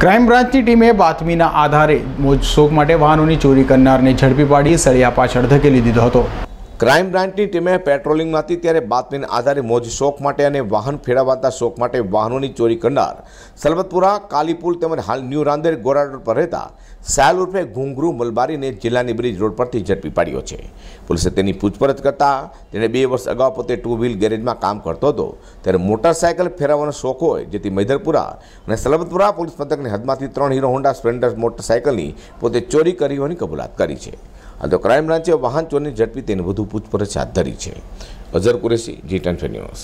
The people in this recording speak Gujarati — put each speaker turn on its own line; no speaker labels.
ક્રાઇમ બ્રાન્ચની ટીમે બાતમીના આધારે મોજ શોખ માટે વાહનોની ચોરી કરનારને ઝડપી પાડી સળિયા પાછળ ધકેલી દીધો હતો.
ક્રાઇમ બ્રાન્ચની ટીમે પેટ્રોલિંગમાં હતી ત્યારે બાતમીના આધારે મોજ શોખ માટે અને વાહન ફેરવાતા શોખ માટે વાહનોની ચોરી કરનાર સલબતપુરા કાલીપુલ તેમજ હાલ ન્યૂ રાંદેર ગોરા રોડ પર રહેતા સાયલ ઉર્ફે ઘુંઘરૂ મલબારીને જિલ્લાની બ્રિજ રોડ પરથી ઝડપી પાડ્યો છે. પોલીસે તેની પૂછપરછ કરતા તેણે બે વર્ષ અગાઉ પોતે ટુ વ્હીલ ગેરેજમાં કામ કરતો હતો. ત્યારે મોટરસાયકલ ફેરવવાનો શોખ હોય, જેથી મૈદરપુરા અને સલબતપુરા પોલીસ મથકની હદમાંથી ત્રણ હીરો હોન્ડા સ્પ્લેન્ડર મોટરસાયકલની પોતે ચોરી કરી હોવાની કબૂલાત કરી છે. આ તો ક્રાઇમ બ્રાન્ચે વાહન ચોરીને ઝડપી તેની પૂછપરછ હાથ ધરી છે. Azhar Qureshi G ten news.